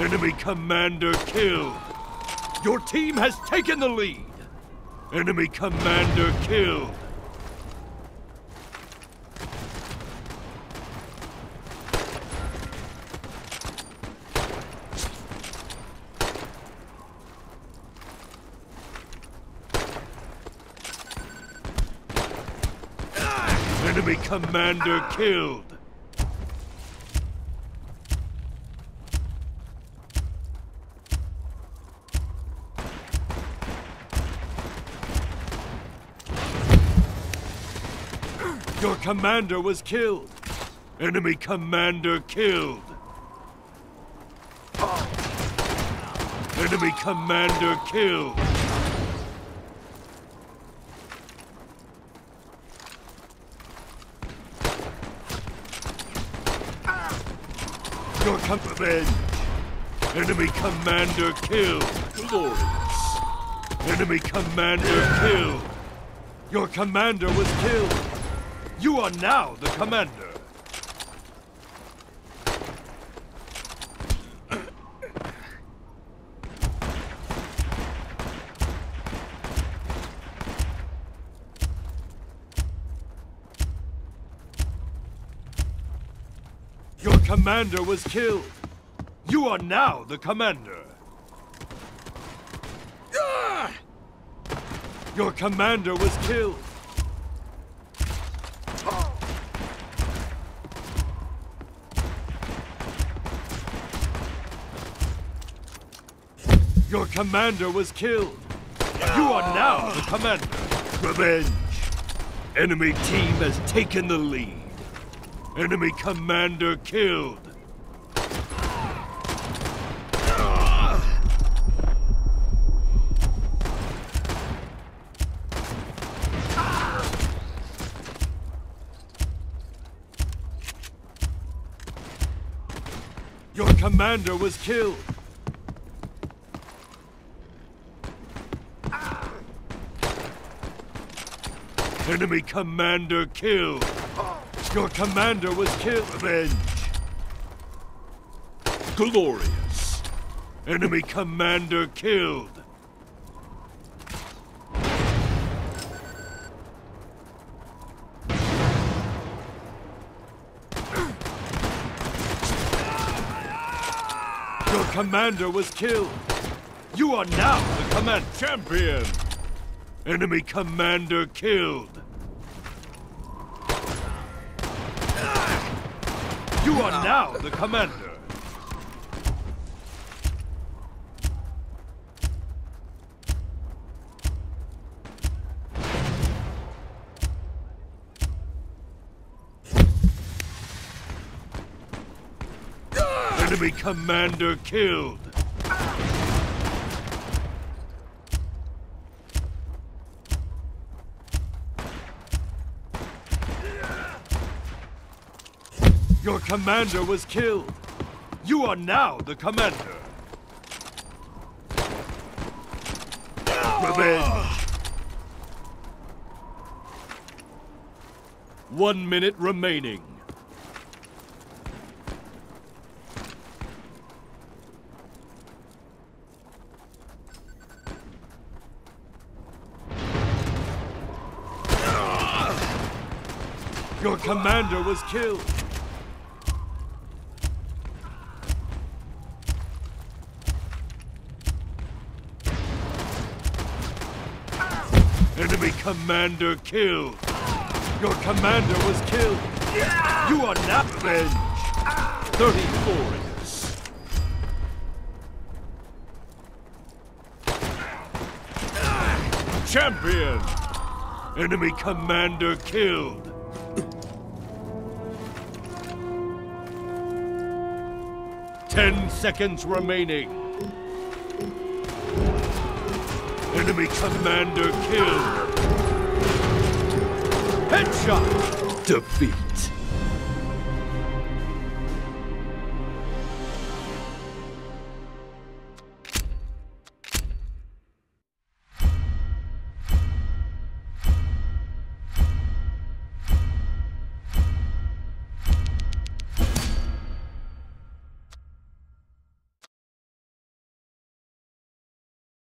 Enemy commander killed. Your team has taken the lead. Enemy commander killed. Enemy commander killed. Your commander was killed. Enemy commander killed. Enemy commander killed. Your com- revenge. Enemy commander killed. Glorious. Enemy commander killed. Your commander was killed. You are now the commander. Your commander was killed. You are now the commander. Your commander was killed. Your commander was killed. You are now the commander. Revenge. Enemy team has taken the lead. Enemy commander killed. Your commander was killed. Enemy commander killed. Your commander was killed. Revenge. Glorious. Enemy commander killed. Your commander was killed. You are now the command champion. Enemy commander killed. You are now the commander. Enemy commander killed. Your commander was killed. You are now the commander. Revenge. One minute remaining. Your commander was killed. Enemy commander killed. Your commander was killed. You are not revenge. 34 is. Champion. Enemy commander killed. Ten seconds remaining. Enemy commander killed. Headshot. Defeat.